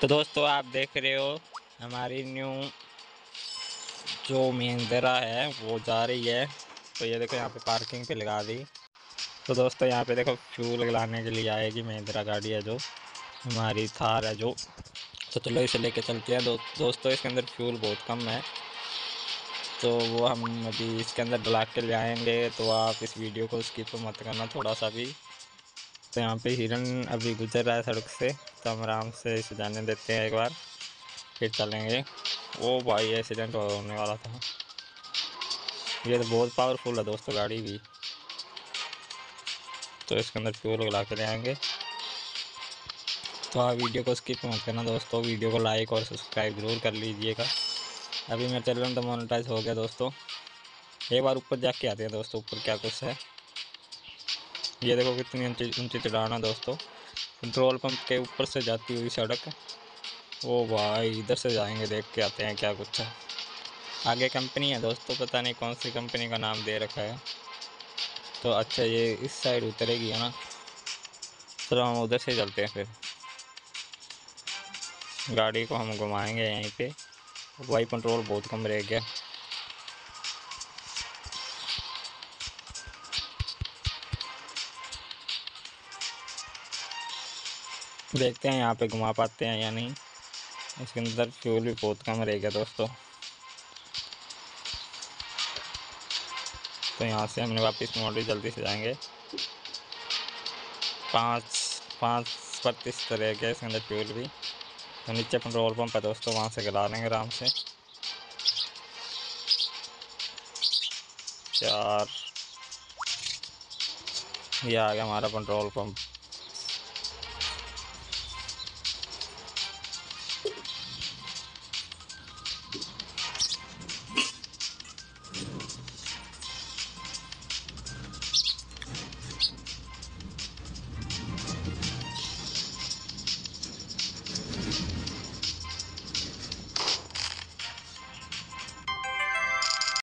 तो दोस्तों आप देख रहे हो हमारी न्यू जो महिंद्रा है वो जा रही है। तो ये देखो यहाँ पे पार्किंग पे लगा दी। तो दोस्तों यहाँ पे देखो फ्यूल लगाने के लिए आएगी महिंद्रा गाड़ी है जो। हमारी थार है जो। तो चलो इसे लेके चलते हैं। दो, दोस्तों इसके अंदर फ्यूल बहुत कम है। तो वो हम अभी इसके अंदर डला के ले आएँगे। तो आप इस वीडियो को स्किप मत करना थोड़ा सा भी। तो यहाँ पे हिरन अभी गुजर रहा है सड़क से तो हम आराम से इसे जाने देते हैं एक बार, फिर चलेंगे। वो भाई एक्सीडेंट होने वाला था। ये तो बहुत पावरफुल है दोस्तों, गाड़ी भी। तो इसके अंदर फ्यूल लगा के आएँगे। तो आप वीडियो को स्किप मत करना दोस्तों। वीडियो को लाइक और सब्सक्राइब ज़रूर कर लीजिएगा। अभी मैं चल रहा हूँ तो मोनेटाइज हो गया दोस्तों। एक बार ऊपर जाके आते हैं दोस्तों, ऊपर क्या कुछ है। ये देखो कितनी ऊँची ऊँची चढ़ाना दोस्तों। पेट्रोल पंप के ऊपर से जाती हुई सड़क। ओ भाई, इधर से जाएँगे, देख के आते हैं क्या कुछ है। आगे कंपनी है दोस्तों, पता नहीं कौन सी कंपनी का नाम दे रखा है। तो अच्छा ये इस साइड उतरेगी, है ना? चलो हम उधर से चलते हैं फिर। गाड़ी को हम घुमाएँगे यहीं पे। भाई पेट्रोल बहुत कम रह गया। देखते हैं यहाँ पे घुमा पाते हैं या नहीं। इसके अंदर फ्यूल भी बहुत कम रहेगा दोस्तों। तो यहाँ से हमने वापस मोड़ी जल्दी से जाएँगे। पाँच पाँच प्रतिशत रह गया इसके अंदर फ्यूल भी। तो नीचे पेट्रोल पंप है दोस्तों, वहाँ से गला लेंगे आराम से। चार। ये आ गया हमारा पेट्रोल पंप